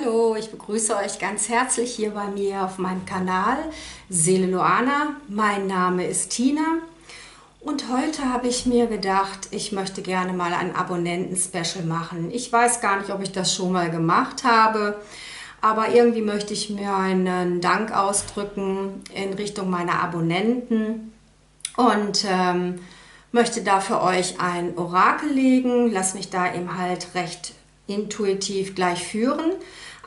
Hallo, ich begrüße euch ganz herzlich hier bei mir auf meinem Kanal Seele Luana. Mein Name ist Tina und heute habe ich mir gedacht, ich möchte gerne mal ein Abonnenten-Special machen. Ich weiß gar nicht, ob ich das schon mal gemacht habe, aber irgendwie möchte ich mir einen Dank ausdrücken in Richtung meiner Abonnenten und ähm, möchte da für euch ein Orakel legen. Lass mich da eben halt recht intuitiv gleich führen.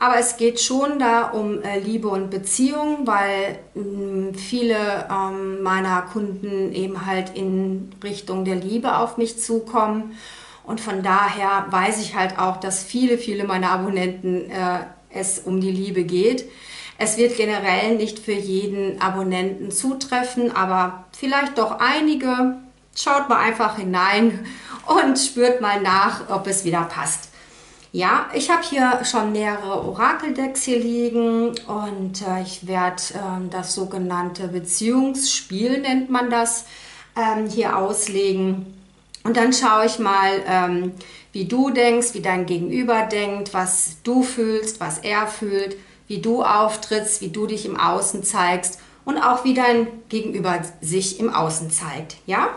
Aber es geht schon da um äh, Liebe und Beziehung, weil mm, viele ähm, meiner Kunden eben halt in Richtung der Liebe auf mich zukommen. Und von daher weiß ich halt auch, dass viele, viele meiner Abonnenten äh, es um die Liebe geht. Es wird generell nicht für jeden Abonnenten zutreffen, aber vielleicht doch einige. Schaut mal einfach hinein und spürt mal nach, ob es wieder passt. Ja, ich habe hier schon mehrere Orakeldecks hier liegen und äh, ich werde äh, das sogenannte Beziehungsspiel, nennt man das, ähm, hier auslegen. Und dann schaue ich mal, ähm, wie du denkst, wie dein Gegenüber denkt, was du fühlst, was er fühlt, wie du auftrittst, wie du dich im Außen zeigst und auch wie dein Gegenüber sich im Außen zeigt. Ja?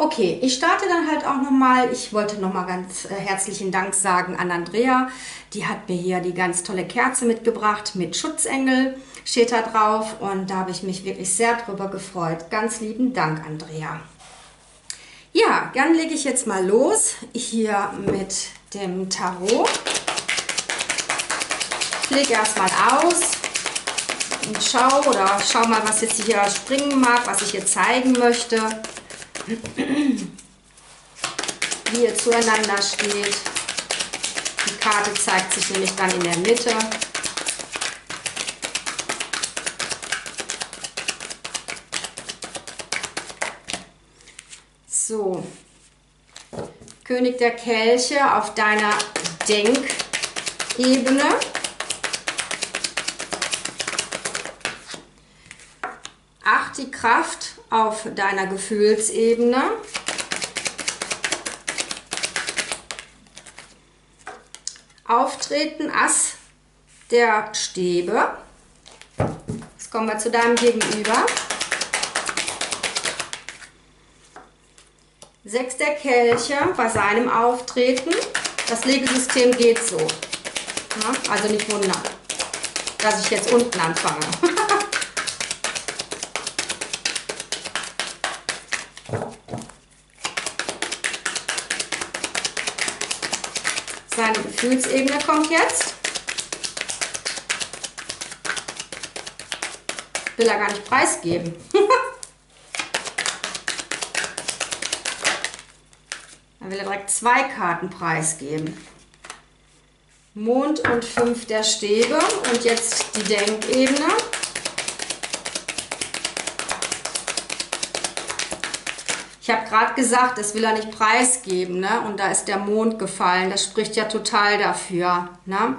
Okay, ich starte dann halt auch nochmal. Ich wollte nochmal ganz äh, herzlichen Dank sagen an Andrea. Die hat mir hier die ganz tolle Kerze mitgebracht mit Schutzengel, steht da drauf. Und da habe ich mich wirklich sehr drüber gefreut. Ganz lieben Dank, Andrea. Ja, dann lege ich jetzt mal los hier mit dem Tarot. Ich lege erstmal aus und schau oder schau mal, was jetzt hier springen mag, was ich hier zeigen möchte wie ihr zueinander steht. Die Karte zeigt sich nämlich dann in der Mitte. So, König der Kelche auf deiner Denkebene. Acht die Kraft auf deiner Gefühlsebene. Auftreten Ass der Stäbe. Jetzt kommen wir zu deinem Gegenüber. Sechs der Kelche bei seinem Auftreten. Das Legesystem geht so. Also nicht wundern, dass ich jetzt unten anfange. Seine Gefühlsebene kommt jetzt. Will er gar nicht preisgeben. Dann will er direkt zwei Karten preisgeben. Mond und fünf der Stäbe und jetzt die Denkebene. Ich habe gerade gesagt, das will er nicht preisgeben, ne? Und da ist der Mond gefallen. Das spricht ja total dafür, ne?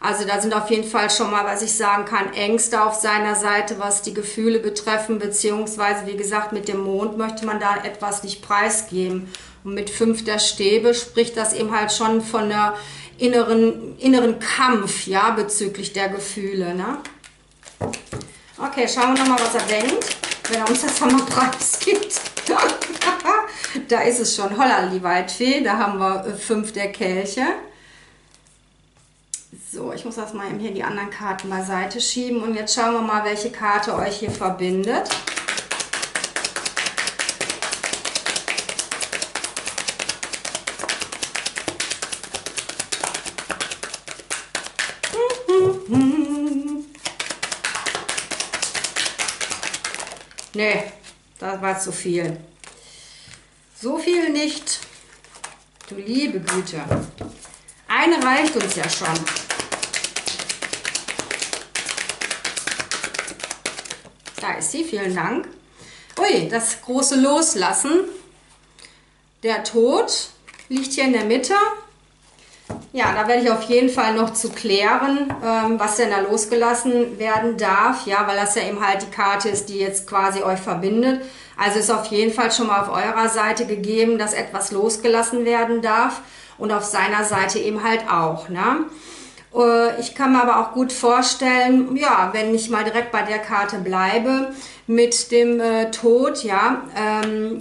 Also da sind auf jeden Fall schon mal, was ich sagen kann, Ängste auf seiner Seite, was die Gefühle betreffen, beziehungsweise wie gesagt, mit dem Mond möchte man da etwas nicht preisgeben. Und mit fünf der Stäbe spricht das eben halt schon von einer inneren, inneren Kampf, ja, bezüglich der Gefühle, ne? Okay, schauen wir nochmal, was er denkt, wenn er uns das nochmal preisgibt. Da ist es schon. Holland, die Waldfee. Da haben wir äh, fünf der Kelche. So, ich muss das mal hier die anderen Karten beiseite schieben. Und jetzt schauen wir mal, welche Karte euch hier verbindet. Nee, das war zu viel. So viel nicht. Du liebe Güte. Eine reicht uns ja schon. Da ist sie, vielen Dank. Ui, das große Loslassen. Der Tod liegt hier in der Mitte. Ja, da werde ich auf jeden Fall noch zu klären, ähm, was denn da losgelassen werden darf. Ja, weil das ja eben halt die Karte ist, die jetzt quasi euch verbindet. Also ist auf jeden Fall schon mal auf eurer Seite gegeben, dass etwas losgelassen werden darf und auf seiner Seite eben halt auch. Ne? Äh, ich kann mir aber auch gut vorstellen, ja, wenn ich mal direkt bei der Karte bleibe mit dem äh, Tod, ja, ähm,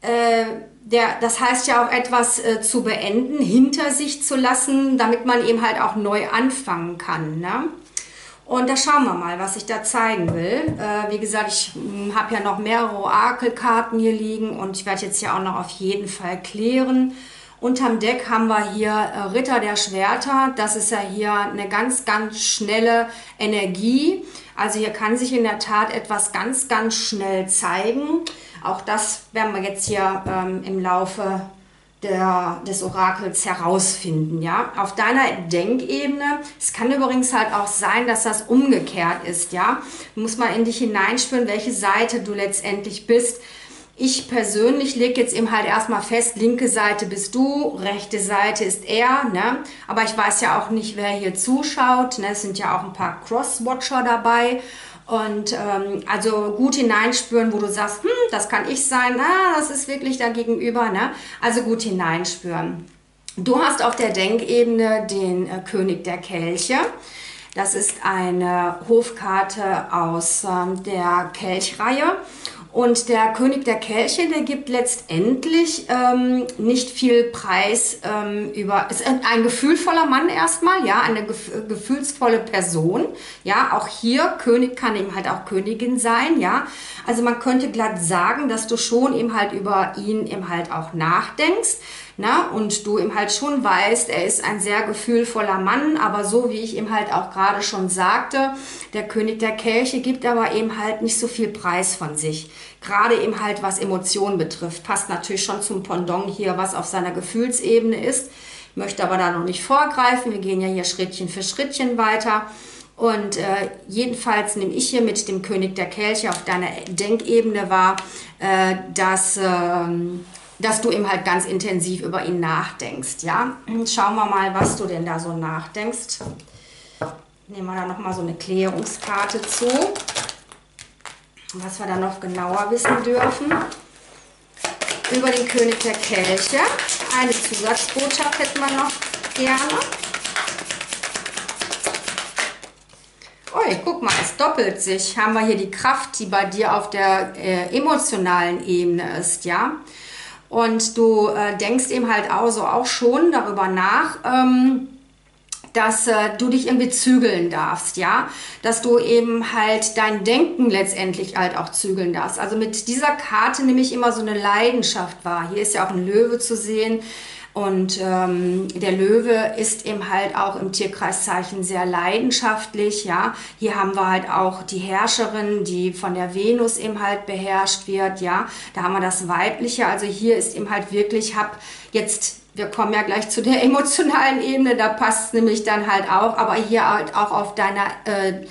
äh, der, das heißt ja auch etwas äh, zu beenden, hinter sich zu lassen, damit man eben halt auch neu anfangen kann. Ne? Und da schauen wir mal, was ich da zeigen will. Äh, wie gesagt, ich hm, habe ja noch mehrere Orakelkarten hier liegen und ich werde jetzt ja auch noch auf jeden Fall klären. Unterm Deck haben wir hier äh, Ritter der Schwerter. Das ist ja hier eine ganz, ganz schnelle Energie. Also hier kann sich in der Tat etwas ganz, ganz schnell zeigen. Auch das werden wir jetzt hier ähm, im Laufe der, des Orakels herausfinden, ja. Auf deiner Denkebene, es kann übrigens halt auch sein, dass das umgekehrt ist, ja. Du musst mal in dich hineinspüren, welche Seite du letztendlich bist. Ich persönlich lege jetzt eben halt erstmal fest, linke Seite bist du, rechte Seite ist er, ne? Aber ich weiß ja auch nicht, wer hier zuschaut, ne? Es sind ja auch ein paar Crosswatcher dabei. Und ähm, also gut hineinspüren, wo du sagst, hm, das kann ich sein, ah, das ist wirklich da gegenüber. Ne? Also gut hineinspüren. Du hast auf der Denkebene den äh, König der Kelche. Das ist eine Hofkarte aus ähm, der Kelchreihe. Und der König der Kelche, der gibt letztendlich ähm, nicht viel Preis ähm, über, ist ein gefühlvoller Mann erstmal, ja, eine gef gefühlsvolle Person, ja, auch hier, König kann eben halt auch Königin sein, ja. Also man könnte glatt sagen, dass du schon eben halt über ihn eben halt auch nachdenkst. Na, und du ihm halt schon weißt, er ist ein sehr gefühlvoller Mann, aber so wie ich ihm halt auch gerade schon sagte, der König der Kelche gibt aber eben halt nicht so viel Preis von sich. Gerade eben halt was Emotionen betrifft. Passt natürlich schon zum Pendant hier, was auf seiner Gefühlsebene ist. Möchte aber da noch nicht vorgreifen. Wir gehen ja hier Schrittchen für Schrittchen weiter. Und äh, jedenfalls nehme ich hier mit dem König der Kelche auf deiner Denkebene wahr, äh, dass ähm, dass du eben halt ganz intensiv über ihn nachdenkst. Ja, schauen wir mal, was du denn da so nachdenkst. Nehmen wir da noch mal so eine Klärungskarte zu, was wir da noch genauer wissen dürfen über den König der Kelche. Eine Zusatzbotschaft hätten wir noch gerne. Ui, guck mal, es doppelt sich. Haben wir hier die Kraft, die bei dir auf der äh, emotionalen Ebene ist, ja. Und du äh, denkst eben halt auch so auch schon darüber nach, ähm, dass äh, du dich irgendwie zügeln darfst, ja, dass du eben halt dein Denken letztendlich halt auch zügeln darfst. Also mit dieser Karte nehme ich immer so eine Leidenschaft wahr. Hier ist ja auch ein Löwe zu sehen, und ähm, der Löwe ist eben halt auch im Tierkreiszeichen sehr leidenschaftlich. Ja, hier haben wir halt auch die Herrscherin, die von der Venus eben halt beherrscht wird. Ja, da haben wir das Weibliche. Also hier ist eben halt wirklich, hab jetzt wir kommen ja gleich zu der emotionalen Ebene, da passt nämlich dann halt auch, aber hier halt auch auf deiner äh,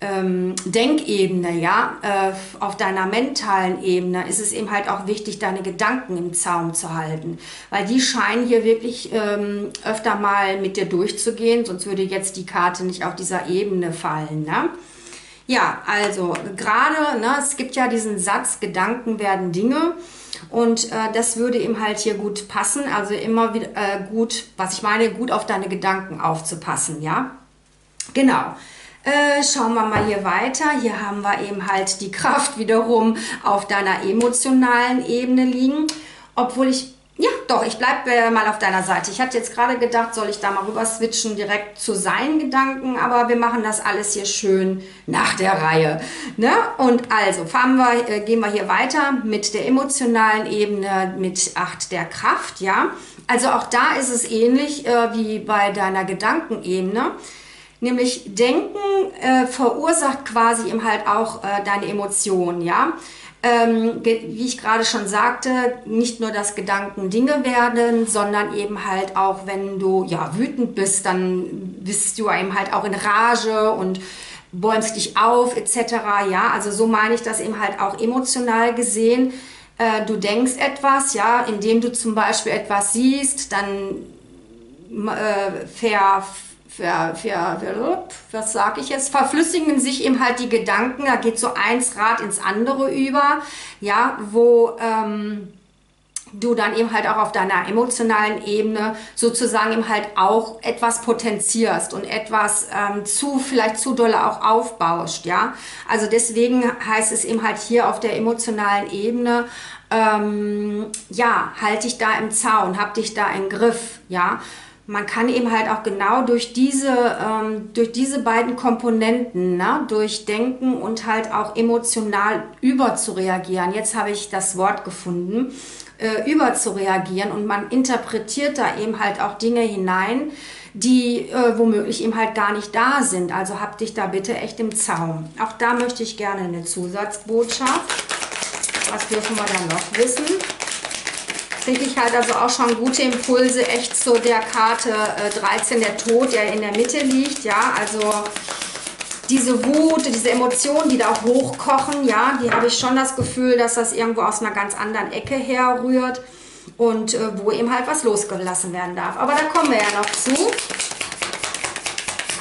ähm, Denkebene, ja, äh, auf deiner mentalen Ebene ist es eben halt auch wichtig, deine Gedanken im Zaum zu halten, weil die scheinen hier wirklich ähm, öfter mal mit dir durchzugehen, sonst würde jetzt die Karte nicht auf dieser Ebene fallen, ne? Ja, also gerade, ne, es gibt ja diesen Satz, Gedanken werden Dinge. Und äh, das würde ihm halt hier gut passen. Also immer wieder äh, gut, was ich meine, gut auf deine Gedanken aufzupassen, ja. Genau. Äh, schauen wir mal hier weiter. Hier haben wir eben halt die Kraft wiederum auf deiner emotionalen Ebene liegen. Obwohl ich, ja doch, ich bleibe äh, mal auf deiner Seite. Ich hatte jetzt gerade gedacht, soll ich da mal rüber switchen direkt zu seinen Gedanken, aber wir machen das alles hier schön nach der Reihe. Ne? Und also fahren wir, äh, gehen wir hier weiter mit der emotionalen Ebene, mit Acht der Kraft, ja. Also auch da ist es ähnlich äh, wie bei deiner Gedankenebene. Nämlich Denken äh, verursacht quasi eben halt auch äh, deine Emotionen, ja. Ähm, wie ich gerade schon sagte, nicht nur, dass Gedanken Dinge werden, sondern eben halt auch, wenn du ja wütend bist, dann bist du eben halt auch in Rage und bäumst dich auf etc. Ja, also so meine ich das eben halt auch emotional gesehen. Äh, du denkst etwas, ja, indem du zum Beispiel etwas siehst, dann äh, ver für, für, für was sage ich jetzt, verflüssigen sich eben halt die Gedanken, da geht so eins Rad ins andere über, ja, wo, ähm, du dann eben halt auch auf deiner emotionalen Ebene sozusagen eben halt auch etwas potenzierst und etwas ähm, zu, vielleicht zu dolle auch aufbauscht, ja. Also deswegen heißt es eben halt hier auf der emotionalen Ebene, ähm, ja, halt dich da im Zaun, hab dich da im Griff, ja man kann eben halt auch genau durch diese, ähm, durch diese beiden Komponenten, ne, durch Denken und halt auch emotional überzureagieren. Jetzt habe ich das Wort gefunden, äh, überzureagieren und man interpretiert da eben halt auch Dinge hinein, die äh, womöglich eben halt gar nicht da sind. Also hab dich da bitte echt im Zaum. Auch da möchte ich gerne eine Zusatzbotschaft. Was dürfen wir dann noch wissen? Kriege ich halt also auch schon gute Impulse echt zu der Karte äh, 13, der Tod, der in der Mitte liegt, ja, also diese Wut, diese Emotionen, die da hochkochen, ja, die habe ich schon das Gefühl, dass das irgendwo aus einer ganz anderen Ecke herrührt und äh, wo eben halt was losgelassen werden darf. Aber da kommen wir ja noch zu.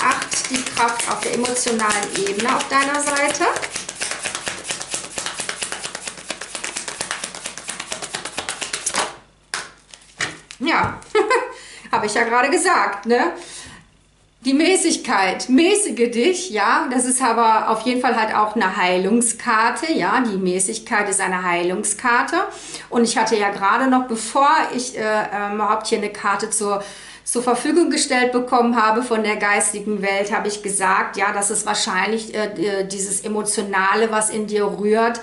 Acht, die Kraft auf der emotionalen Ebene auf deiner Seite. Ja, habe ich ja gerade gesagt, ne? Die Mäßigkeit, mäßige dich, ja, das ist aber auf jeden Fall halt auch eine Heilungskarte, ja, die Mäßigkeit ist eine Heilungskarte. Und ich hatte ja gerade noch, bevor ich äh, ähm, überhaupt hier eine Karte zur, zur Verfügung gestellt bekommen habe von der geistigen Welt, habe ich gesagt, ja, dass es wahrscheinlich äh, dieses Emotionale, was in dir rührt,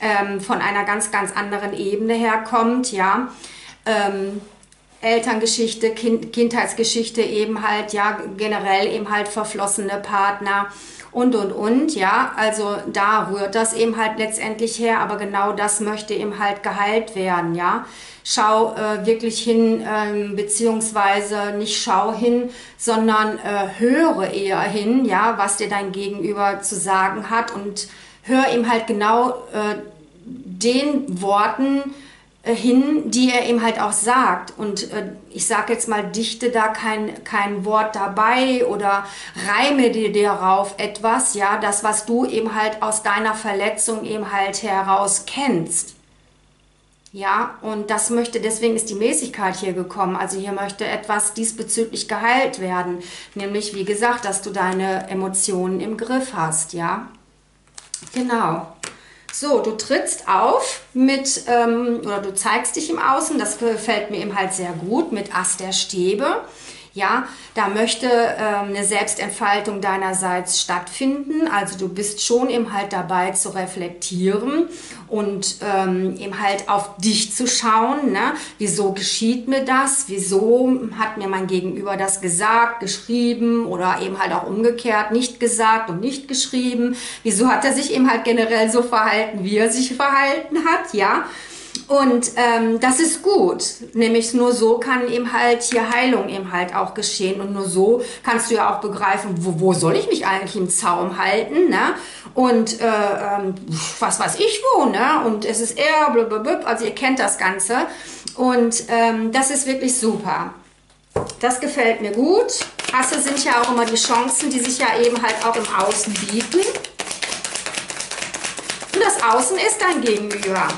ähm, von einer ganz, ganz anderen Ebene herkommt, ja, ähm, Elterngeschichte, kind, Kindheitsgeschichte eben halt, ja, generell eben halt verflossene Partner und, und, und, ja, also da rührt das eben halt letztendlich her, aber genau das möchte eben halt geheilt werden, ja. Schau äh, wirklich hin, ähm, beziehungsweise nicht schau hin, sondern äh, höre eher hin, ja, was dir dein Gegenüber zu sagen hat und hör ihm halt genau äh, den Worten, äh, hin, die er eben halt auch sagt. Und äh, ich sage jetzt mal, dichte da kein, kein Wort dabei oder reime dir darauf etwas, ja, das, was du eben halt aus deiner Verletzung eben halt heraus kennst. Ja, und das möchte, deswegen ist die Mäßigkeit hier gekommen. Also hier möchte etwas diesbezüglich geheilt werden. Nämlich, wie gesagt, dass du deine Emotionen im Griff hast, ja. Genau. So, du trittst auf mit, ähm, oder du zeigst dich im Außen, das gefällt mir eben halt sehr gut, mit Ast der Stäbe. Ja, da möchte ähm, eine Selbstentfaltung deinerseits stattfinden. Also du bist schon eben halt dabei zu reflektieren und ähm, eben halt auf dich zu schauen. Ne? Wieso geschieht mir das? Wieso hat mir mein Gegenüber das gesagt, geschrieben oder eben halt auch umgekehrt nicht gesagt und nicht geschrieben? Wieso hat er sich eben halt generell so verhalten, wie er sich verhalten hat? Ja, und ähm, das ist gut, nämlich nur so kann eben halt hier Heilung eben halt auch geschehen und nur so kannst du ja auch begreifen, wo, wo soll ich mich eigentlich im Zaum halten, ne? Und äh, ähm, was weiß ich wo, ne? Und es ist eher blablabla, also ihr kennt das Ganze und ähm, das ist wirklich super. Das gefällt mir gut. Asse sind ja auch immer die Chancen, die sich ja eben halt auch im Außen bieten. Und das Außen ist dein Gegenüber.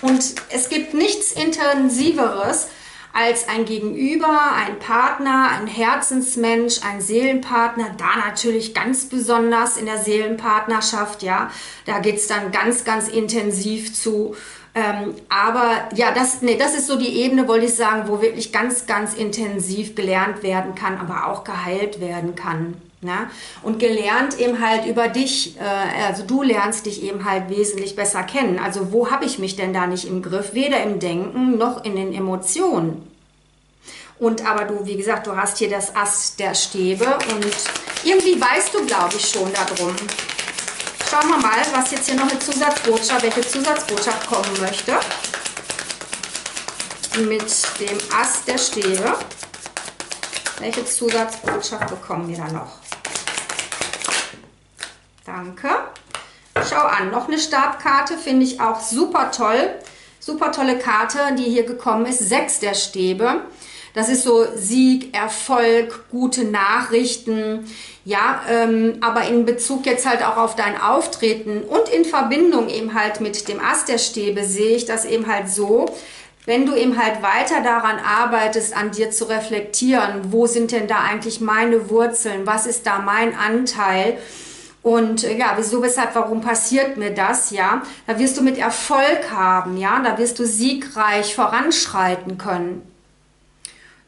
Und es gibt nichts Intensiveres als ein Gegenüber, ein Partner, ein Herzensmensch, ein Seelenpartner, da natürlich ganz besonders in der Seelenpartnerschaft, ja, da geht es dann ganz, ganz intensiv zu. Ähm, aber ja, das, nee, das ist so die Ebene, wollte ich sagen, wo wirklich ganz, ganz intensiv gelernt werden kann, aber auch geheilt werden kann. Ne? Und gelernt eben halt über dich, äh, also du lernst dich eben halt wesentlich besser kennen. Also wo habe ich mich denn da nicht im Griff? Weder im Denken noch in den Emotionen. Und aber du, wie gesagt, du hast hier das Ast der Stäbe und irgendwie weißt du, glaube ich, schon darum. Schauen wir mal, was jetzt hier noch eine Zusatzbotschaft, welche Zusatzbotschaft kommen möchte. Mit dem Ast der Stäbe. Welche Zusatzbotschaft bekommen wir da noch? Danke. Schau an, noch eine Stabkarte finde ich auch super toll. Super tolle Karte, die hier gekommen ist. Sechs der Stäbe. Das ist so Sieg, Erfolg, gute Nachrichten. Ja, ähm, aber in Bezug jetzt halt auch auf dein Auftreten und in Verbindung eben halt mit dem Ast der Stäbe sehe ich das eben halt so, wenn du eben halt weiter daran arbeitest, an dir zu reflektieren, wo sind denn da eigentlich meine Wurzeln, was ist da mein Anteil und äh, ja, wieso, weshalb, warum passiert mir das, ja, da wirst du mit Erfolg haben, ja, da wirst du siegreich voranschreiten können.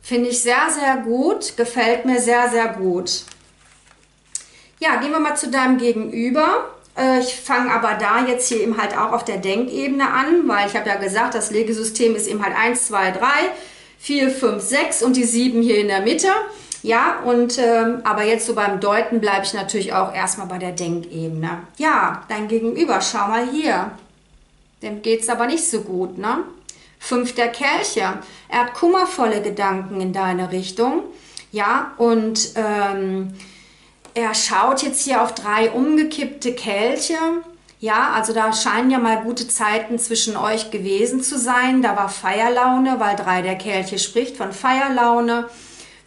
Finde ich sehr, sehr gut, gefällt mir sehr, sehr gut. Ja, gehen wir mal zu deinem Gegenüber. Äh, ich fange aber da jetzt hier eben halt auch auf der Denkebene an, weil ich habe ja gesagt, das Legesystem ist eben halt 1, 2, 3, 4, 5, 6 und die 7 hier in der Mitte. Ja, und ähm, aber jetzt so beim Deuten bleibe ich natürlich auch erstmal bei der Denkebene. Ja, dein Gegenüber, schau mal hier. Dem geht es aber nicht so gut, ne? Fünf der Kelche. Er hat kummervolle Gedanken in deine Richtung. Ja, und ähm, er schaut jetzt hier auf drei umgekippte Kelche. Ja, also da scheinen ja mal gute Zeiten zwischen euch gewesen zu sein. Da war Feierlaune, weil drei der Kelche spricht von Feierlaune.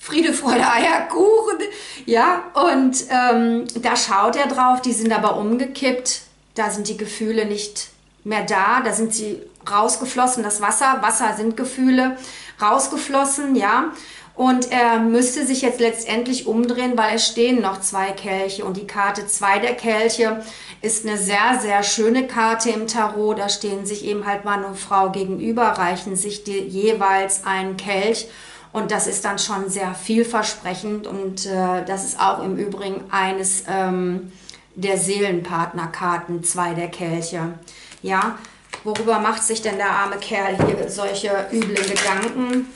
Friede, Freude, Eierkuchen. Ja, und ähm, da schaut er drauf, die sind aber umgekippt. Da sind die Gefühle nicht mehr da, da sind sie rausgeflossen, das Wasser, Wasser sind Gefühle, rausgeflossen, ja. Und er müsste sich jetzt letztendlich umdrehen, weil es stehen noch zwei Kelche. Und die Karte 2 der Kelche ist eine sehr, sehr schöne Karte im Tarot. Da stehen sich eben halt Mann und Frau gegenüber, reichen sich die, jeweils einen Kelch. Und das ist dann schon sehr vielversprechend. Und äh, das ist auch im Übrigen eines ähm, der Seelenpartnerkarten, zwei der Kelche. Ja, worüber macht sich denn der arme Kerl hier solche üble Gedanken?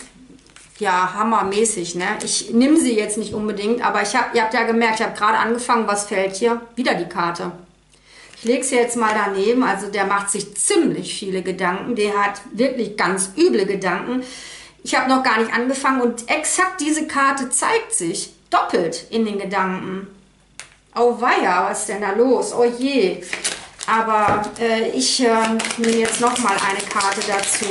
ja, hammermäßig. Ne? Ich nehme sie jetzt nicht unbedingt, aber ich hab, ihr habt ja gemerkt, ich habe gerade angefangen, was fällt hier? Wieder die Karte. Ich lege sie jetzt mal daneben, also der macht sich ziemlich viele Gedanken, der hat wirklich ganz üble Gedanken. Ich habe noch gar nicht angefangen und exakt diese Karte zeigt sich doppelt in den Gedanken. Oh weia, was ist denn da los? Oh je. Aber äh, ich äh, nehme jetzt noch mal eine Karte dazu.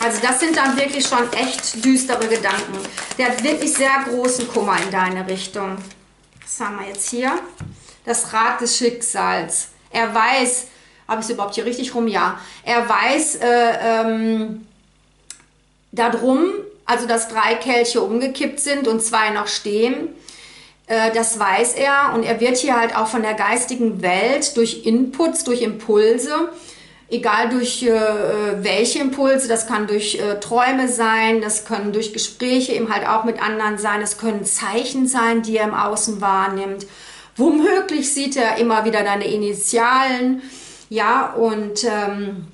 Also das sind dann wirklich schon echt düstere Gedanken. Der hat wirklich sehr großen Kummer in deine Richtung. Was haben wir jetzt hier? Das Rad des Schicksals. Er weiß, habe ich es überhaupt hier richtig rum? Ja. Er weiß äh, ähm, darum, also dass drei Kelche umgekippt sind und zwei noch stehen. Äh, das weiß er und er wird hier halt auch von der geistigen Welt durch Inputs, durch Impulse egal durch äh, welche Impulse, das kann durch äh, Träume sein, das können durch Gespräche eben halt auch mit anderen sein, es können Zeichen sein, die er im Außen wahrnimmt. Womöglich sieht er immer wieder deine Initialen, ja, und ähm,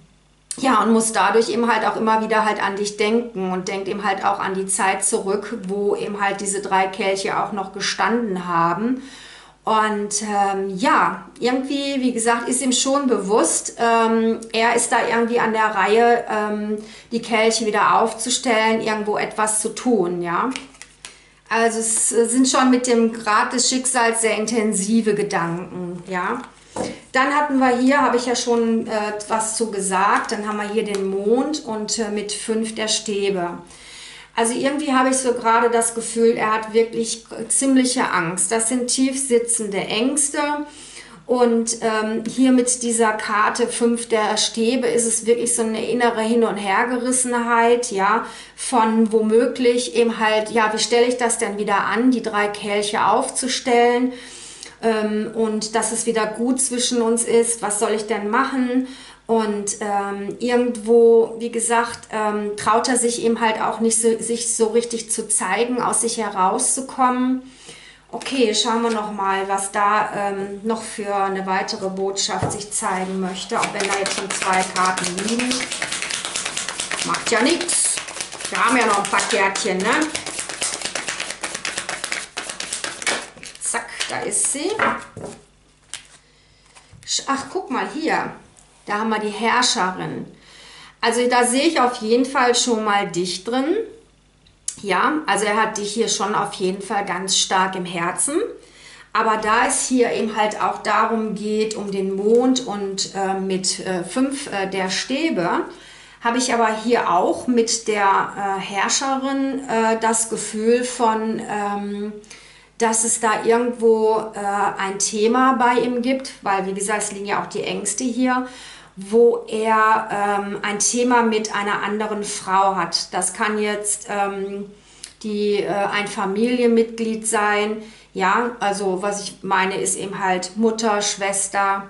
ja, und muss dadurch eben halt auch immer wieder halt an dich denken und denkt eben halt auch an die Zeit zurück, wo eben halt diese drei Kelche auch noch gestanden haben. Und ähm, ja, irgendwie, wie gesagt, ist ihm schon bewusst, ähm, er ist da irgendwie an der Reihe, ähm, die Kelche wieder aufzustellen, irgendwo etwas zu tun, ja. Also es sind schon mit dem Grad des Schicksals sehr intensive Gedanken, ja. Dann hatten wir hier, habe ich ja schon äh, was zu gesagt, dann haben wir hier den Mond und äh, mit fünf der Stäbe. Also irgendwie habe ich so gerade das Gefühl, er hat wirklich ziemliche Angst. Das sind tief sitzende Ängste. Und ähm, hier mit dieser Karte 5 der Stäbe ist es wirklich so eine innere Hin- und Hergerissenheit, ja, von womöglich eben halt, ja, wie stelle ich das denn wieder an, die drei Kelche aufzustellen ähm, und dass es wieder gut zwischen uns ist, was soll ich denn machen? Und ähm, irgendwo, wie gesagt, ähm, traut er sich eben halt auch nicht so, sich so richtig zu zeigen, aus sich herauszukommen. Okay, schauen wir noch mal, was da ähm, noch für eine weitere Botschaft sich zeigen möchte. Auch wenn da jetzt schon zwei Karten liegen. Macht ja nichts. Wir haben ja noch ein paar Kärtchen, ne? Da ist sie. Ach, guck mal hier. Da haben wir die Herrscherin. Also da sehe ich auf jeden Fall schon mal dich drin. Ja, also er hat dich hier schon auf jeden Fall ganz stark im Herzen. Aber da es hier eben halt auch darum geht, um den Mond und äh, mit äh, fünf äh, der Stäbe, habe ich aber hier auch mit der äh, Herrscherin äh, das Gefühl von, ähm, dass es da irgendwo äh, ein Thema bei ihm gibt, weil wie gesagt, es liegen ja auch die Ängste hier wo er ähm, ein Thema mit einer anderen Frau hat. Das kann jetzt ähm, die, äh, ein Familienmitglied sein. Ja, also was ich meine, ist eben halt Mutter, Schwester,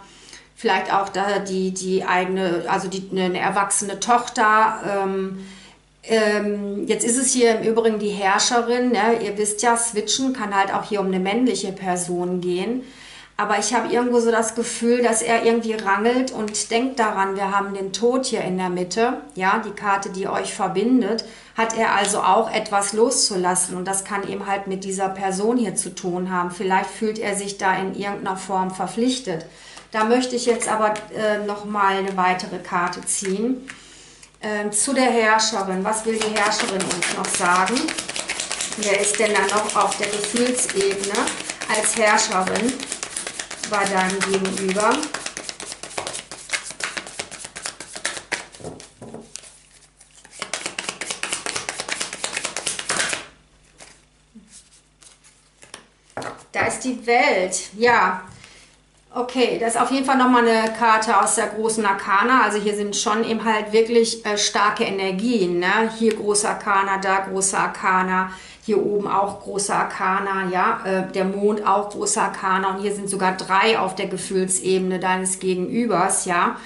vielleicht auch da die, die eigene, also die, eine erwachsene Tochter. Ähm, ähm, jetzt ist es hier im Übrigen die Herrscherin. Ne? Ihr wisst ja, Switchen kann halt auch hier um eine männliche Person gehen. Aber ich habe irgendwo so das Gefühl, dass er irgendwie rangelt und denkt daran, wir haben den Tod hier in der Mitte, ja, die Karte, die euch verbindet, hat er also auch etwas loszulassen und das kann eben halt mit dieser Person hier zu tun haben. Vielleicht fühlt er sich da in irgendeiner Form verpflichtet. Da möchte ich jetzt aber äh, noch mal eine weitere Karte ziehen. Äh, zu der Herrscherin. Was will die Herrscherin uns noch sagen? Wer ist denn da noch auf der Gefühlsebene als Herrscherin? bei deinem Gegenüber. Da ist die Welt. Ja, okay, das ist auf jeden Fall nochmal eine Karte aus der großen Arkana. Also hier sind schon eben halt wirklich äh, starke Energien. Ne? Hier großer Arkana, da großer Arkana hier oben auch große Arkana, ja, äh, der Mond auch große Arkana und hier sind sogar drei auf der Gefühlsebene deines Gegenübers, ja.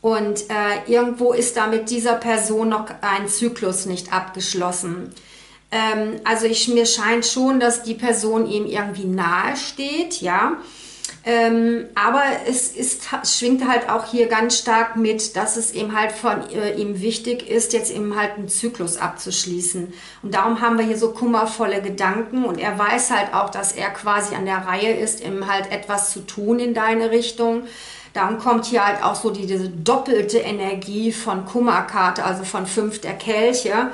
Und äh, irgendwo ist da mit dieser Person noch ein Zyklus nicht abgeschlossen. Ähm, also ich, mir scheint schon, dass die Person ihm irgendwie nahe steht, ja. Ähm, aber es, ist, es schwingt halt auch hier ganz stark mit, dass es eben halt von äh, ihm wichtig ist, jetzt eben halt einen Zyklus abzuschließen. Und darum haben wir hier so kummervolle Gedanken und er weiß halt auch, dass er quasi an der Reihe ist, eben halt etwas zu tun in deine Richtung. Darum kommt hier halt auch so die, diese doppelte Energie von Kummerkarte, also von fünf der Kelche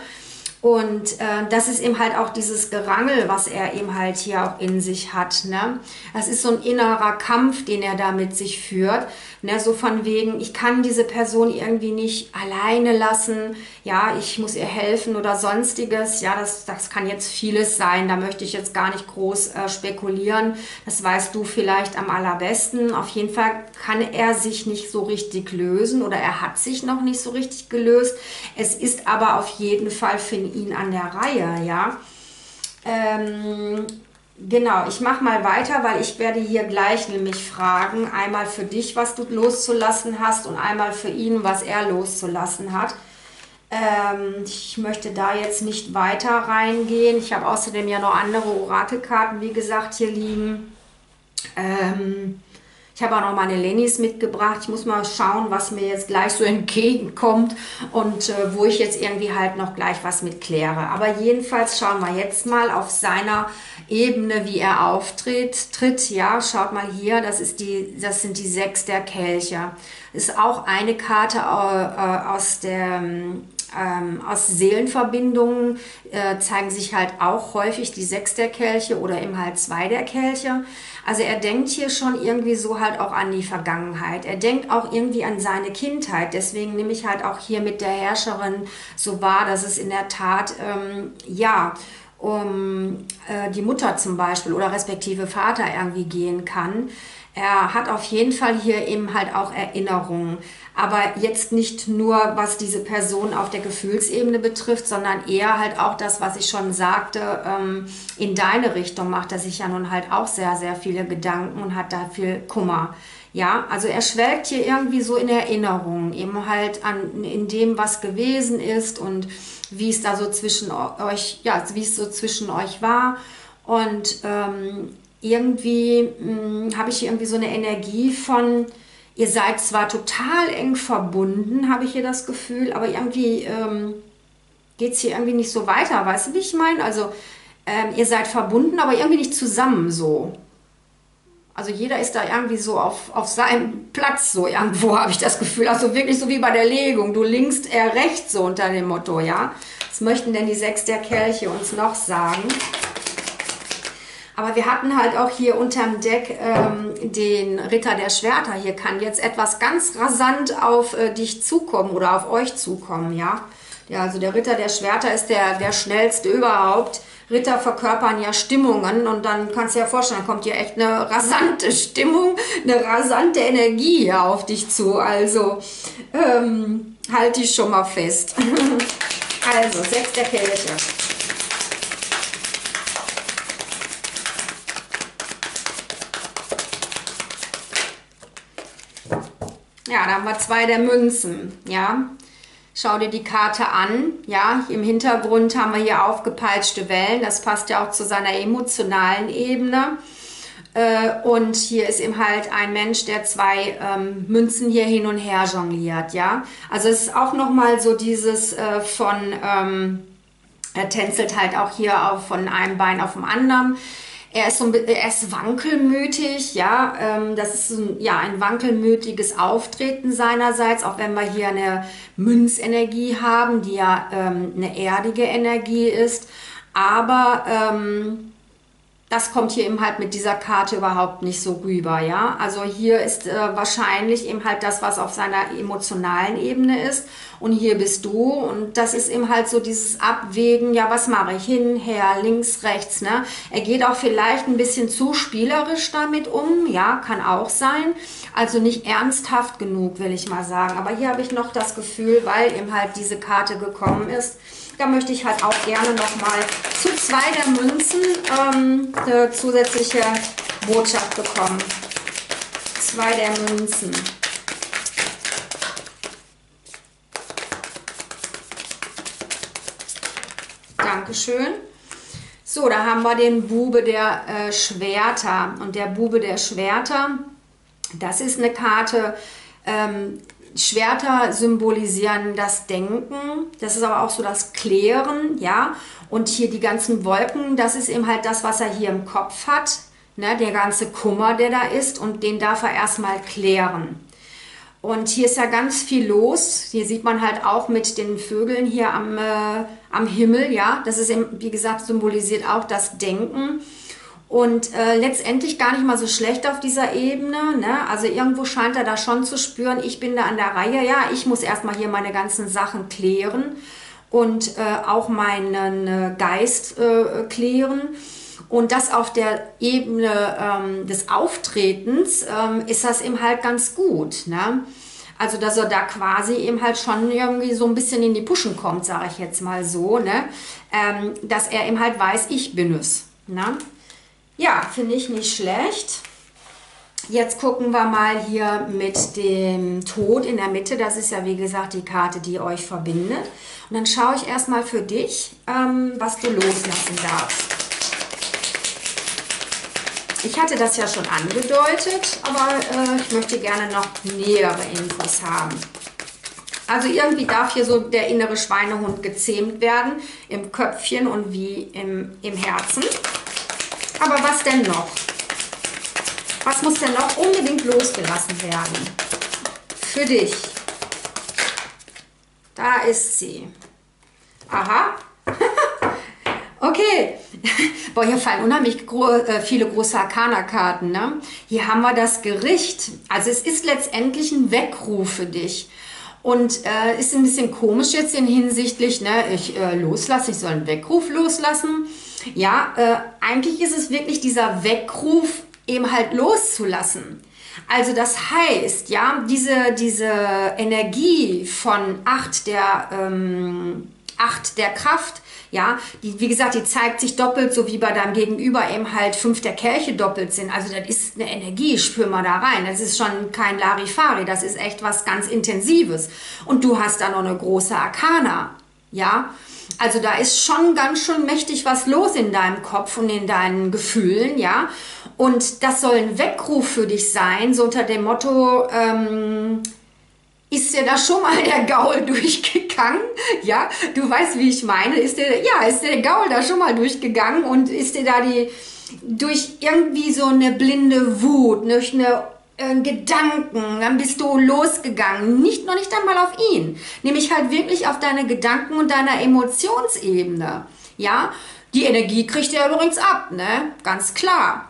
und äh, das ist eben halt auch dieses Gerangel, was er eben halt hier auch in sich hat. Ne? Das ist so ein innerer Kampf, den er da mit sich führt. Ne? So von wegen, ich kann diese Person irgendwie nicht alleine lassen. Ja, ich muss ihr helfen oder sonstiges. Ja, das, das kann jetzt vieles sein. Da möchte ich jetzt gar nicht groß äh, spekulieren. Das weißt du vielleicht am allerbesten. Auf jeden Fall kann er sich nicht so richtig lösen oder er hat sich noch nicht so richtig gelöst. Es ist aber auf jeden Fall, finde ihn an der Reihe, ja. Ähm, genau, ich mache mal weiter, weil ich werde hier gleich nämlich fragen, einmal für dich, was du loszulassen hast und einmal für ihn, was er loszulassen hat. Ähm, ich möchte da jetzt nicht weiter reingehen. Ich habe außerdem ja noch andere Orakelkarten, wie gesagt, hier liegen. Ähm, ich habe auch noch meine Lennys mitgebracht. Ich muss mal schauen, was mir jetzt gleich so entgegenkommt und äh, wo ich jetzt irgendwie halt noch gleich was mit kläre. Aber jedenfalls schauen wir jetzt mal auf seiner Ebene, wie er auftritt. Tritt, ja, schaut mal hier, das, ist die, das sind die sechs der Kelche. Ist auch eine Karte äh, aus der ähm, aus Seelenverbindungen äh, zeigen sich halt auch häufig die sechs der Kelche oder eben halt zwei der Kelche. Also er denkt hier schon irgendwie so halt auch an die Vergangenheit. Er denkt auch irgendwie an seine Kindheit. Deswegen nehme ich halt auch hier mit der Herrscherin so wahr, dass es in der Tat, ähm, ja, um äh, die Mutter zum Beispiel oder respektive Vater irgendwie gehen kann. Er hat auf jeden Fall hier eben halt auch Erinnerungen. Aber jetzt nicht nur, was diese Person auf der Gefühlsebene betrifft, sondern eher halt auch das, was ich schon sagte, ähm, in deine Richtung macht er sich ja nun halt auch sehr, sehr viele Gedanken und hat da viel Kummer. Ja, also er schwelgt hier irgendwie so in Erinnerungen, eben halt an, in dem, was gewesen ist und wie es da so zwischen euch, ja, wie es so zwischen euch war. Und ähm, irgendwie hm, habe ich hier irgendwie so eine Energie von, ihr seid zwar total eng verbunden, habe ich hier das Gefühl, aber irgendwie ähm, geht es hier irgendwie nicht so weiter. Weißt du, wie ich meine? Also ähm, ihr seid verbunden, aber irgendwie nicht zusammen so. Also jeder ist da irgendwie so auf, auf seinem Platz so irgendwo, habe ich das Gefühl. Also wirklich so wie bei der Legung. Du links, er rechts so unter dem Motto, ja. Was möchten denn die sechs der Kelche uns noch sagen? Aber wir hatten halt auch hier unterm Deck ähm, den Ritter der Schwerter. Hier kann jetzt etwas ganz rasant auf äh, dich zukommen oder auf euch zukommen, ja. Ja, also der Ritter der Schwerter ist der, der schnellste überhaupt. Ritter verkörpern ja Stimmungen und dann kannst du dir ja vorstellen, kommt hier echt eine rasante Stimmung, eine rasante Energie hier auf dich zu. Also ähm, halt dich schon mal fest. also, sechs der Kelche. Ja, da haben wir zwei der Münzen, ja. Schau dir die Karte an, ja. Im Hintergrund haben wir hier aufgepeitschte Wellen. Das passt ja auch zu seiner emotionalen Ebene. Äh, und hier ist eben halt ein Mensch, der zwei ähm, Münzen hier hin und her jongliert, ja. Also es ist auch nochmal so dieses äh, von, ähm, er tänzelt halt auch hier auf, von einem Bein auf dem anderen. Er ist, so ein, er ist wankelmütig, ja, ähm, das ist ein, ja, ein wankelmütiges Auftreten seinerseits, auch wenn wir hier eine Münzenergie haben, die ja ähm, eine erdige Energie ist. Aber ähm, das kommt hier eben halt mit dieser Karte überhaupt nicht so rüber, ja. Also hier ist äh, wahrscheinlich eben halt das, was auf seiner emotionalen Ebene ist und hier bist du und das ist eben halt so dieses Abwägen, ja, was mache ich, hin, her, links, rechts, ne. Er geht auch vielleicht ein bisschen zu spielerisch damit um, ja, kann auch sein. Also nicht ernsthaft genug, will ich mal sagen. Aber hier habe ich noch das Gefühl, weil eben halt diese Karte gekommen ist, da möchte ich halt auch gerne nochmal zu zwei der Münzen ähm, eine zusätzliche Botschaft bekommen. Zwei der Münzen. Dankeschön. So, da haben wir den Bube der äh, Schwerter. Und der Bube der Schwerter, das ist eine Karte, ähm, Schwerter symbolisieren das Denken, das ist aber auch so das Klären, ja. Und hier die ganzen Wolken, das ist eben halt das, was er hier im Kopf hat, ne? der ganze Kummer, der da ist und den darf er erstmal klären. Und hier ist ja ganz viel los. Hier sieht man halt auch mit den Vögeln hier am, äh, am Himmel, ja. Das ist eben, wie gesagt, symbolisiert auch das Denken. Und äh, letztendlich gar nicht mal so schlecht auf dieser Ebene. Ne? Also irgendwo scheint er da schon zu spüren, ich bin da an der Reihe. Ja, ich muss erstmal hier meine ganzen Sachen klären und äh, auch meinen äh, Geist äh, klären. Und das auf der Ebene ähm, des Auftretens ähm, ist das eben halt ganz gut. Ne? Also, dass er da quasi eben halt schon irgendwie so ein bisschen in die Puschen kommt, sage ich jetzt mal so. Ne? Ähm, dass er eben halt weiß, ich bin es. Ne? Ja, finde ich nicht schlecht. Jetzt gucken wir mal hier mit dem Tod in der Mitte. Das ist ja wie gesagt die Karte, die euch verbindet. Und dann schaue ich erstmal für dich, ähm, was du loslassen darfst. Ich hatte das ja schon angedeutet, aber äh, ich möchte gerne noch nähere Infos haben. Also irgendwie darf hier so der innere Schweinehund gezähmt werden, im Köpfchen und wie im, im Herzen. Aber was denn noch? Was muss denn noch unbedingt losgelassen werden? Für dich. Da ist sie. Aha. okay. Boah, hier fallen unheimlich gro äh, viele große Arcana-Karten. Ne? Hier haben wir das Gericht. Also es ist letztendlich ein Weckruf für dich. Und äh, ist ein bisschen komisch jetzt in hinsichtlich, ne, ich äh, loslasse, ich soll einen Weckruf loslassen. Ja, äh, eigentlich ist es wirklich dieser Weckruf, eben halt loszulassen. Also das heißt, ja, diese, diese Energie von acht der, ähm, acht der Kraft, ja, die, wie gesagt, die zeigt sich doppelt, so wie bei deinem Gegenüber eben halt fünf der Kelche doppelt sind. Also das ist eine Energie, spür mal da rein. Das ist schon kein Larifari, das ist echt was ganz Intensives. Und du hast da noch eine große Arkana, ja. Also da ist schon ganz schön mächtig was los in deinem Kopf und in deinen Gefühlen, ja. Und das soll ein Weckruf für dich sein, so unter dem Motto, ähm, ist dir da schon mal der Gaul durchgegangen? Ja, du weißt, wie ich meine. Ist dir, ja, ist der Gaul da schon mal durchgegangen und ist dir da die, durch irgendwie so eine blinde Wut, durch eine äh, Gedanken, dann bist du losgegangen, nicht noch nicht einmal auf ihn, nämlich halt wirklich auf deine Gedanken und deiner Emotionsebene. Ja, die Energie kriegt er übrigens ab, ne? Ganz klar.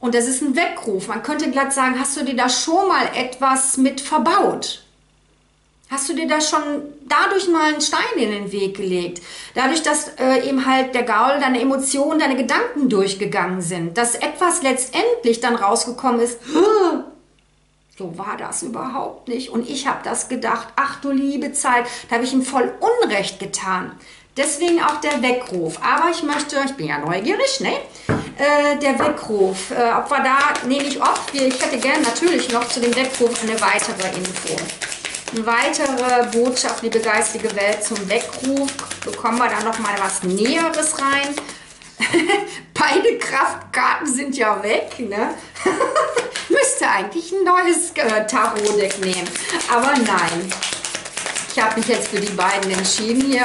Und das ist ein Weckruf. Man könnte glatt sagen, hast du dir da schon mal etwas mit verbaut? Hast du dir da schon dadurch mal einen Stein in den Weg gelegt? Dadurch, dass äh, eben halt der Gaul, deine Emotionen, deine Gedanken durchgegangen sind, dass etwas letztendlich dann rausgekommen ist, so war das überhaupt nicht. Und ich habe das gedacht, ach du liebe Zeit, da habe ich ihm voll Unrecht getan. Deswegen auch der Weckruf. Aber ich möchte, ich bin ja neugierig, ne? Äh, der Weckruf. Äh, ob wir da, nee, nicht ob, ich hätte gerne natürlich noch zu dem Weckruf eine weitere Info. Eine weitere Botschaft, liebe geistige Welt, zum Weckruf. Bekommen wir da noch mal was Näheres rein. Beide Kraftkarten sind ja weg, ne? Müsste eigentlich ein neues äh, Tarot-Deck nehmen. Aber nein. Ich habe mich jetzt für die beiden entschieden hier.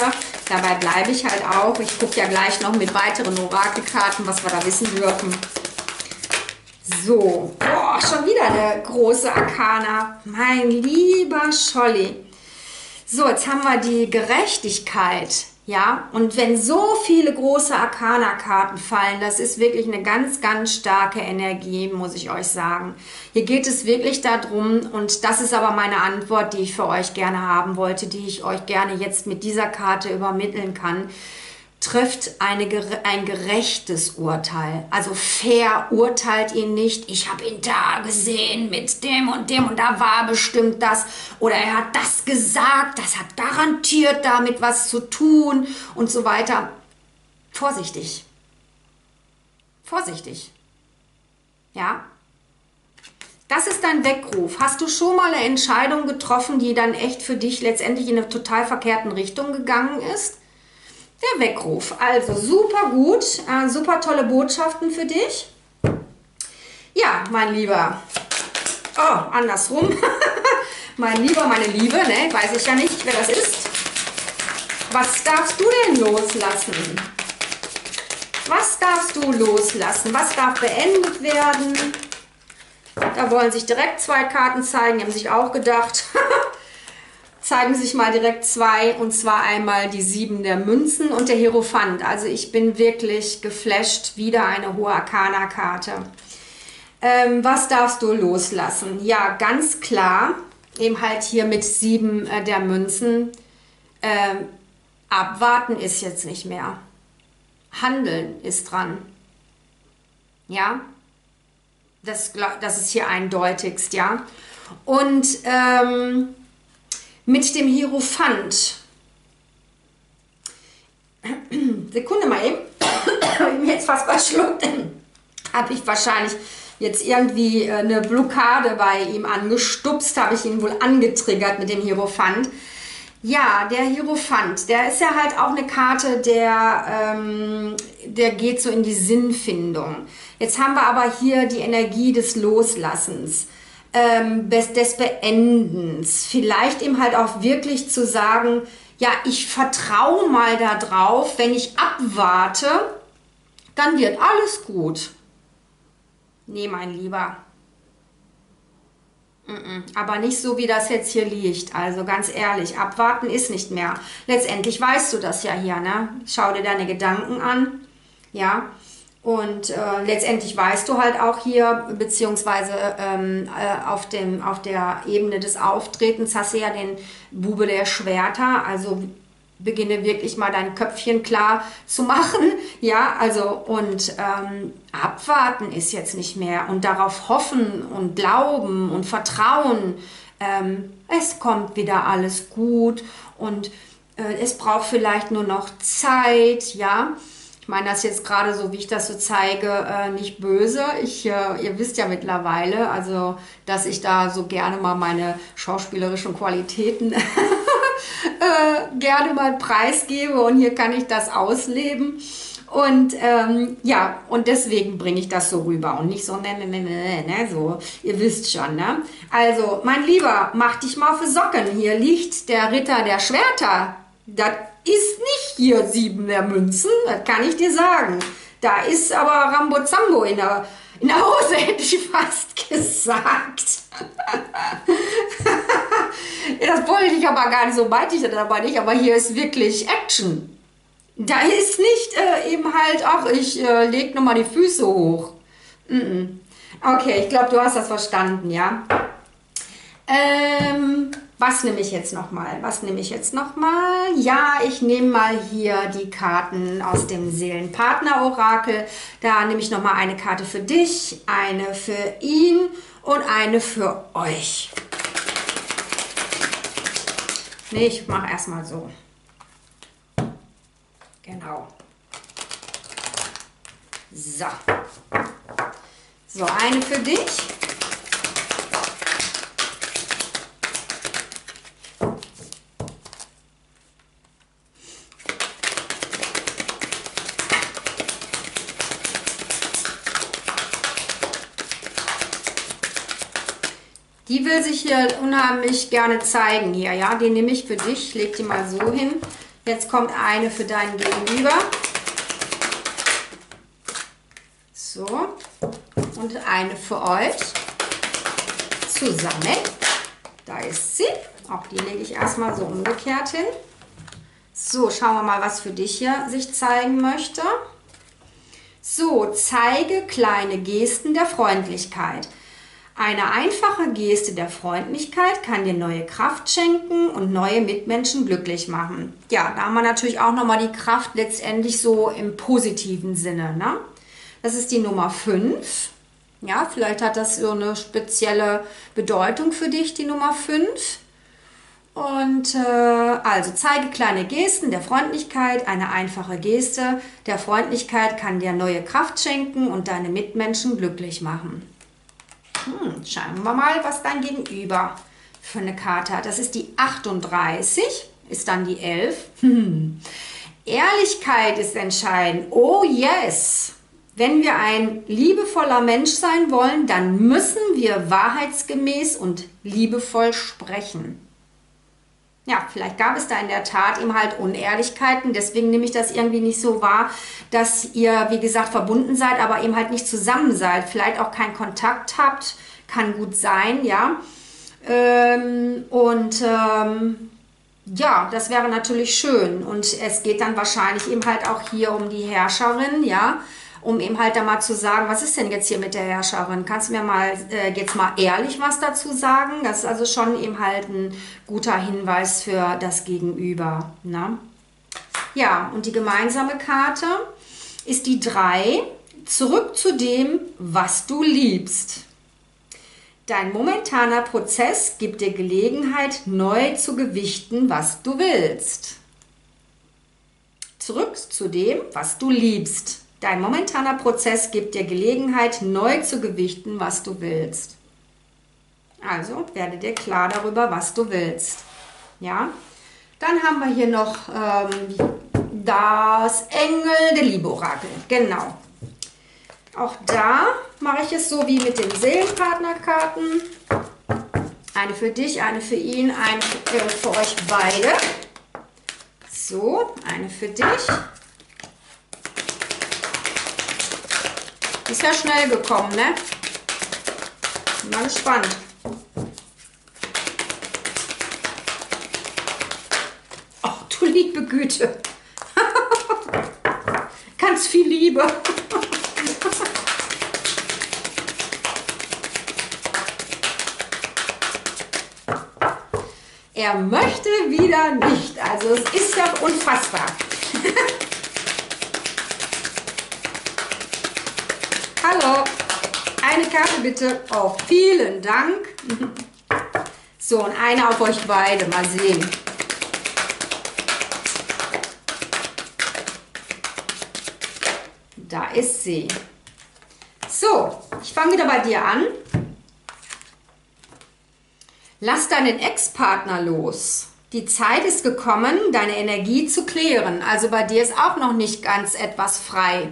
Dabei bleibe ich halt auch. Ich gucke ja gleich noch mit weiteren Orakelkarten, was wir da wissen dürfen. So, boah, schon wieder eine große Arkana. Mein lieber Scholli. So, jetzt haben wir die Gerechtigkeit. Ja, und wenn so viele große Arkana-Karten fallen, das ist wirklich eine ganz, ganz starke Energie, muss ich euch sagen. Hier geht es wirklich darum, und das ist aber meine Antwort, die ich für euch gerne haben wollte, die ich euch gerne jetzt mit dieser Karte übermitteln kann trifft eine, ein gerechtes Urteil. Also verurteilt ihn nicht. Ich habe ihn da gesehen mit dem und dem und da war bestimmt das. Oder er hat das gesagt, das hat garantiert damit was zu tun und so weiter. Vorsichtig. Vorsichtig. Ja. Das ist dein Weckruf. Hast du schon mal eine Entscheidung getroffen, die dann echt für dich letztendlich in eine total verkehrten Richtung gegangen ist? Der Weckruf. Also super gut, äh, super tolle Botschaften für dich. Ja, mein Lieber. Oh, andersrum. mein Lieber, meine Liebe, ne? Weiß ich ja nicht, wer das ist. Was darfst du denn loslassen? Was darfst du loslassen? Was darf beendet werden? Da wollen sich direkt zwei Karten zeigen. Die haben sich auch gedacht, zeigen sich mal direkt zwei und zwar einmal die sieben der Münzen und der Hierophant. Also ich bin wirklich geflasht, wieder eine hohe Arcana-Karte. Ähm, was darfst du loslassen? Ja, ganz klar, eben halt hier mit sieben äh, der Münzen. Ähm, abwarten ist jetzt nicht mehr. Handeln ist dran. Ja, das, das ist hier eindeutigst, ja. Und ähm, mit dem Hierophant. Sekunde mal eben. Habe ich jetzt fast verschluckt. Habe ich wahrscheinlich jetzt irgendwie äh, eine Blockade bei ihm angestupst, habe ich ihn wohl angetriggert mit dem Hierophant. Ja, der Hierophant, der ist ja halt auch eine Karte, der, ähm, der geht so in die Sinnfindung. Jetzt haben wir aber hier die Energie des Loslassens ähm, des Beendens. Vielleicht eben halt auch wirklich zu sagen, ja, ich vertraue mal darauf, wenn ich abwarte, dann wird alles gut. Nee, mein Lieber. Aber nicht so, wie das jetzt hier liegt. Also ganz ehrlich, abwarten ist nicht mehr. Letztendlich weißt du das ja hier, ne? Schau dir deine Gedanken an. Ja, und äh, letztendlich weißt du halt auch hier, beziehungsweise ähm, äh, auf, dem, auf der Ebene des Auftretens hast du ja den Bube der Schwerter, also beginne wirklich mal dein Köpfchen klar zu machen, ja, also und ähm, abwarten ist jetzt nicht mehr. Und darauf hoffen und glauben und vertrauen, ähm, es kommt wieder alles gut. Und äh, es braucht vielleicht nur noch Zeit, ja, ich meine das jetzt gerade so, wie ich das so zeige, äh, nicht böse. Ich, äh, ihr wisst ja mittlerweile, also, dass ich da so gerne mal meine schauspielerischen Qualitäten äh, gerne mal preisgebe und hier kann ich das ausleben. Und ähm, ja, und deswegen bringe ich das so rüber und nicht so, ne, ne, ne, ne, ne, so, ihr wisst schon, ne? Also, mein Lieber, mach dich mal für Socken. Hier liegt der Ritter der Schwerter. Das ist nicht hier sieben der Münzen, das kann ich dir sagen. Da ist aber Rambozambo in der, in der Hose, hätte ich fast gesagt. das wollte ich aber gar nicht, so meinte ich das aber nicht, aber hier ist wirklich Action. Da ist nicht äh, eben halt, ach, ich äh, leg nochmal die Füße hoch. Mm -mm. Okay, ich glaube, du hast das verstanden, ja. Ähm, Was nehme ich jetzt nochmal? Was nehme ich jetzt nochmal? Ja, ich nehme mal hier die Karten aus dem Seelenpartner-Orakel. Da nehme ich nochmal eine Karte für dich, eine für ihn und eine für euch. Nee, ich mache erstmal so. Genau. So. So, eine für dich. Die will sich hier unheimlich gerne zeigen hier, ja. Die nehme ich für dich, leg die mal so hin. Jetzt kommt eine für deinen Gegenüber. So. Und eine für euch. Zusammen. Da ist sie. Auch die lege ich erstmal so umgekehrt hin. So, schauen wir mal, was für dich hier sich zeigen möchte. So, zeige kleine Gesten der Freundlichkeit. Eine einfache Geste der Freundlichkeit kann dir neue Kraft schenken und neue Mitmenschen glücklich machen. Ja, da haben wir natürlich auch nochmal die Kraft letztendlich so im positiven Sinne. Ne? Das ist die Nummer 5. Ja, vielleicht hat das so eine spezielle Bedeutung für dich, die Nummer 5. Und äh, also zeige kleine Gesten der Freundlichkeit. Eine einfache Geste der Freundlichkeit kann dir neue Kraft schenken und deine Mitmenschen glücklich machen. Hm, schauen wir mal, was dein Gegenüber für eine Karte hat. Das ist die 38, ist dann die 11. Hm. Ehrlichkeit ist entscheidend. Oh yes! Wenn wir ein liebevoller Mensch sein wollen, dann müssen wir wahrheitsgemäß und liebevoll sprechen ja, vielleicht gab es da in der Tat eben halt Unehrlichkeiten. Deswegen nehme ich das irgendwie nicht so wahr, dass ihr, wie gesagt, verbunden seid, aber eben halt nicht zusammen seid. Vielleicht auch keinen Kontakt habt. Kann gut sein, ja. Ähm, und ähm, ja, das wäre natürlich schön. Und es geht dann wahrscheinlich eben halt auch hier um die Herrscherin, ja um eben halt da mal zu sagen, was ist denn jetzt hier mit der Herrscherin? Kannst du mir mal äh, jetzt mal ehrlich was dazu sagen? Das ist also schon eben halt ein guter Hinweis für das Gegenüber. Ne? Ja, und die gemeinsame Karte ist die 3. Zurück zu dem, was du liebst. Dein momentaner Prozess gibt dir Gelegenheit, neu zu gewichten, was du willst. Zurück zu dem, was du liebst. Dein momentaner Prozess gibt dir Gelegenheit, neu zu gewichten, was du willst. Also werde dir klar darüber, was du willst. Ja, dann haben wir hier noch ähm, das Engel der Liebe-Orakel. Genau. Auch da mache ich es so wie mit den Seelenpartnerkarten. Eine für dich, eine für ihn, eine für, äh, für euch beide. So, eine für dich Ist ja schnell gekommen, ne? Bin mal gespannt. Ach, du liebe Güte. Ganz viel Liebe. er möchte wieder nicht. Also es ist ja unfassbar. Karte bitte. Oh, vielen Dank. So, und eine auf euch beide. Mal sehen. Da ist sie. So, ich fange wieder bei dir an. Lass deinen Ex-Partner los. Die Zeit ist gekommen, deine Energie zu klären. Also bei dir ist auch noch nicht ganz etwas frei.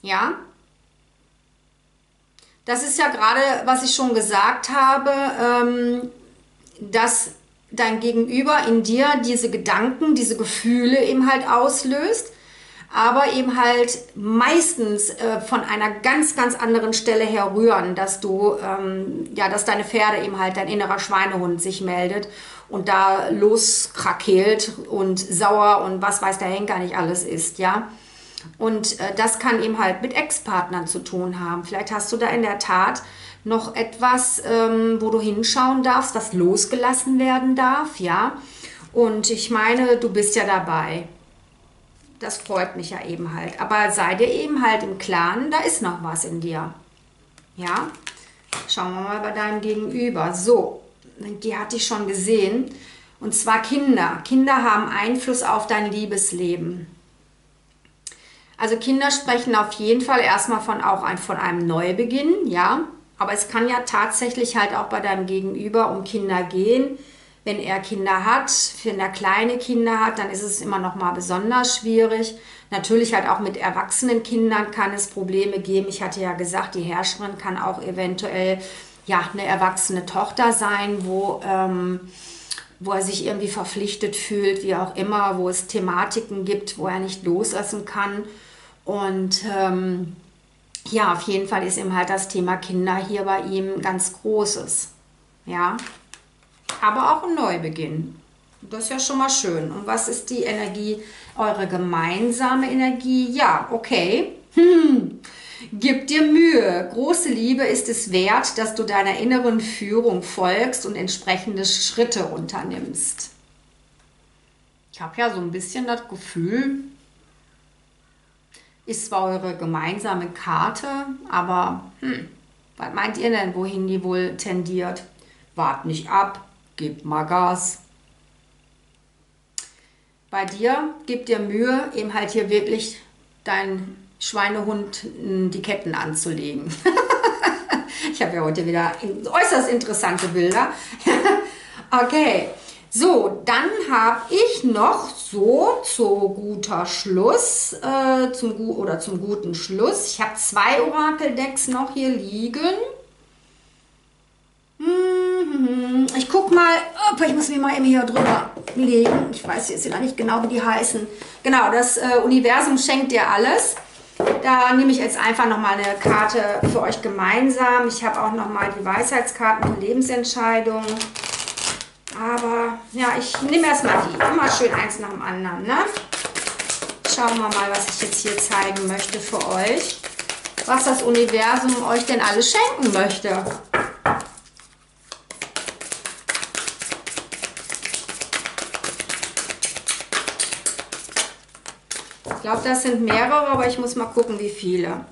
Ja? Das ist ja gerade, was ich schon gesagt habe, ähm, dass dein Gegenüber in dir diese Gedanken, diese Gefühle eben halt auslöst, aber eben halt meistens äh, von einer ganz, ganz anderen Stelle her rühren, dass du, ähm, ja, dass deine Pferde eben halt, dein innerer Schweinehund sich meldet und da loskrakeelt und sauer und was weiß der Henker nicht alles ist, ja. Und äh, das kann eben halt mit Ex-Partnern zu tun haben. Vielleicht hast du da in der Tat noch etwas, ähm, wo du hinschauen darfst, was losgelassen werden darf, ja. Und ich meine, du bist ja dabei. Das freut mich ja eben halt. Aber sei dir eben halt im Klaren, da ist noch was in dir. Ja, schauen wir mal bei deinem Gegenüber. So, die hatte ich schon gesehen. Und zwar Kinder. Kinder haben Einfluss auf dein Liebesleben. Also Kinder sprechen auf jeden Fall erstmal von auch ein, von einem Neubeginn, ja. Aber es kann ja tatsächlich halt auch bei deinem Gegenüber um Kinder gehen. Wenn er Kinder hat, wenn er kleine Kinder hat, dann ist es immer noch mal besonders schwierig. Natürlich halt auch mit erwachsenen Kindern kann es Probleme geben. Ich hatte ja gesagt, die Herrscherin kann auch eventuell ja eine erwachsene Tochter sein, wo ähm, wo er sich irgendwie verpflichtet fühlt, wie auch immer, wo es Thematiken gibt, wo er nicht loslassen kann. Und ähm, ja, auf jeden Fall ist ihm halt das Thema Kinder hier bei ihm ganz großes. Ja, aber auch ein Neubeginn. Das ist ja schon mal schön. Und was ist die Energie, eure gemeinsame Energie? Ja, okay. Hm. Gib dir Mühe. Große Liebe ist es wert, dass du deiner inneren Führung folgst und entsprechende Schritte unternimmst. Ich habe ja so ein bisschen das Gefühl, ist zwar eure gemeinsame Karte, aber hm, was meint ihr denn, wohin die wohl tendiert? Wart nicht ab, gib mal Gas. Bei dir, gib dir Mühe, eben halt hier wirklich dein Schweinehund die Ketten anzulegen. ich habe ja heute wieder äußerst interessante Bilder. okay, so, dann habe ich noch so zu guter Schluss, äh, zum, oder zum guten Schluss, ich habe zwei Orakeldecks noch hier liegen. Mhm. Ich gucke mal, ich muss mir mal eben hier drüber legen. Ich weiß jetzt ja nicht genau, wie die heißen. Genau, das äh, Universum schenkt dir alles. Da nehme ich jetzt einfach nochmal eine Karte für euch gemeinsam. Ich habe auch nochmal die Weisheitskarten für Lebensentscheidungen. Aber ja, ich nehme erstmal die. Immer schön eins nach dem anderen. Ne? Schauen wir mal, was ich jetzt hier zeigen möchte für euch. Was das Universum euch denn alles schenken möchte. Ich glaube, das sind mehrere, aber ich muss mal gucken, wie viele.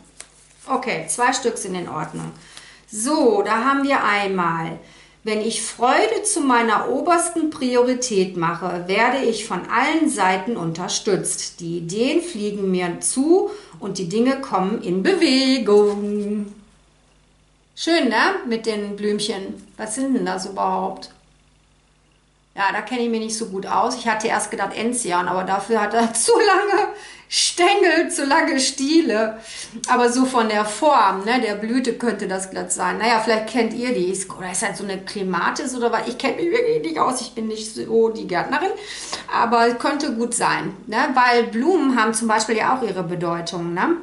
Okay, zwei Stück sind in Ordnung. So, da haben wir einmal, wenn ich Freude zu meiner obersten Priorität mache, werde ich von allen Seiten unterstützt. Die Ideen fliegen mir zu und die Dinge kommen in Bewegung. Schön, ne? Mit den Blümchen. Was sind denn das überhaupt? Ja, da kenne ich mich nicht so gut aus. Ich hatte erst gedacht Enzian, aber dafür hat er zu lange Stängel, zu lange Stiele. Aber so von der Form, ne, der Blüte könnte das glatt sein. Naja, vielleicht kennt ihr die. Oder ist halt so eine Klimatis oder was? Ich kenne mich wirklich nicht aus. Ich bin nicht so die Gärtnerin. Aber könnte gut sein. Ne? Weil Blumen haben zum Beispiel ja auch ihre Bedeutung. Ne?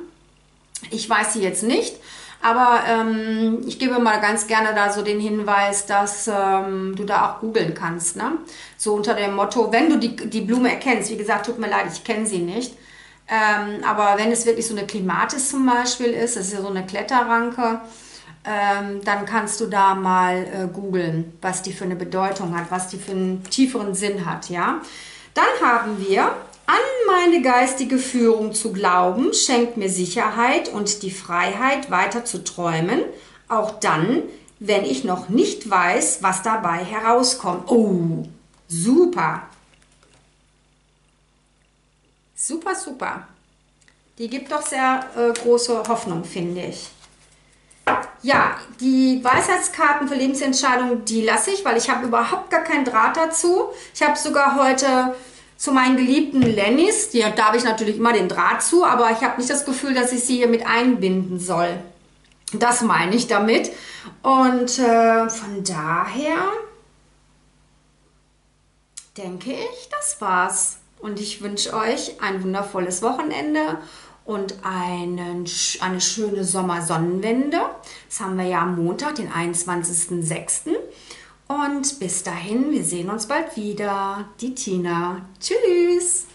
Ich weiß sie jetzt nicht. Aber ähm, ich gebe mal ganz gerne da so den Hinweis, dass ähm, du da auch googeln kannst. Ne? So unter dem Motto, wenn du die, die Blume erkennst, wie gesagt, tut mir leid, ich kenne sie nicht. Ähm, aber wenn es wirklich so eine Klimatis zum Beispiel ist, das ist ja so eine Kletterranke, ähm, dann kannst du da mal äh, googeln, was die für eine Bedeutung hat, was die für einen tieferen Sinn hat. Ja? Dann haben wir an meine geistige Führung zu glauben, schenkt mir Sicherheit und die Freiheit, weiter zu träumen, auch dann, wenn ich noch nicht weiß, was dabei herauskommt. Oh, super. Super, super. Die gibt doch sehr äh, große Hoffnung, finde ich. Ja, die Weisheitskarten für Lebensentscheidungen, die lasse ich, weil ich habe überhaupt gar keinen Draht dazu. Ich habe sogar heute zu meinen geliebten Lennys, die, da habe ich natürlich immer den Draht zu, aber ich habe nicht das Gefühl, dass ich sie hier mit einbinden soll. Das meine ich damit. Und äh, von daher denke ich, das war's. Und ich wünsche euch ein wundervolles Wochenende und einen, eine schöne Sommersonnenwende. Das haben wir ja am Montag, den 21.06. Und bis dahin, wir sehen uns bald wieder. Die Tina. Tschüss.